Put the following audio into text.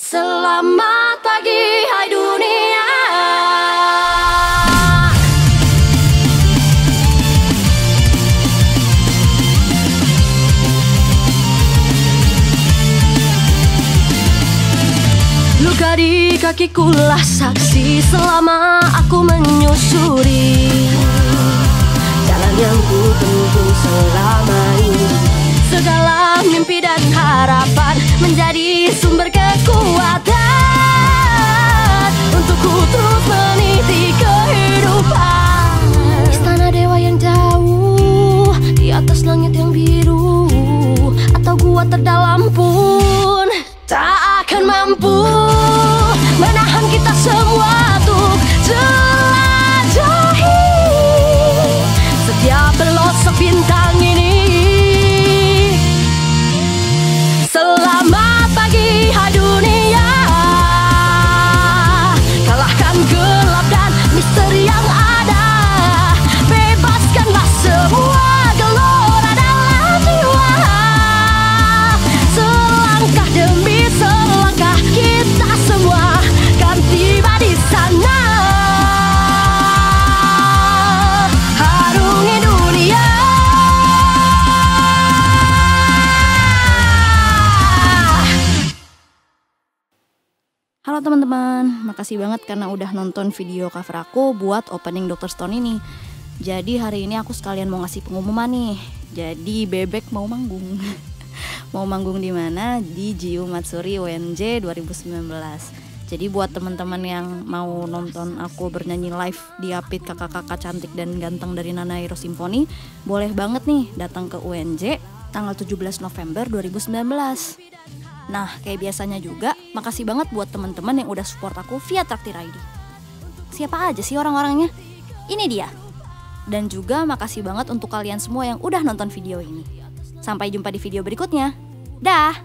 Selamat pagi hai dunia. Luka di kakiku lah saksi selama aku menyusuri. Jalan yang ku tempuh selama ini. Segala mimpi dan harapan menjadi sumber kekuatan Halo teman-teman, makasih banget karena udah nonton video cover aku buat opening Dr. Stone ini. Jadi hari ini aku sekalian mau ngasih pengumuman nih. Jadi Bebek mau manggung. mau manggung di mana? Di Jiu Matsuri UNJ 2019. Jadi buat teman-teman yang mau nonton aku bernyanyi live di Apit kakak-kakak cantik dan ganteng dari Nana Symphony, boleh banget nih datang ke UNJ tanggal 17 November 2019. Nah, kayak biasanya juga, makasih banget buat teman-teman yang udah support aku via Traktir ID. Siapa aja sih orang-orangnya? Ini dia. Dan juga makasih banget untuk kalian semua yang udah nonton video ini. Sampai jumpa di video berikutnya. Dah.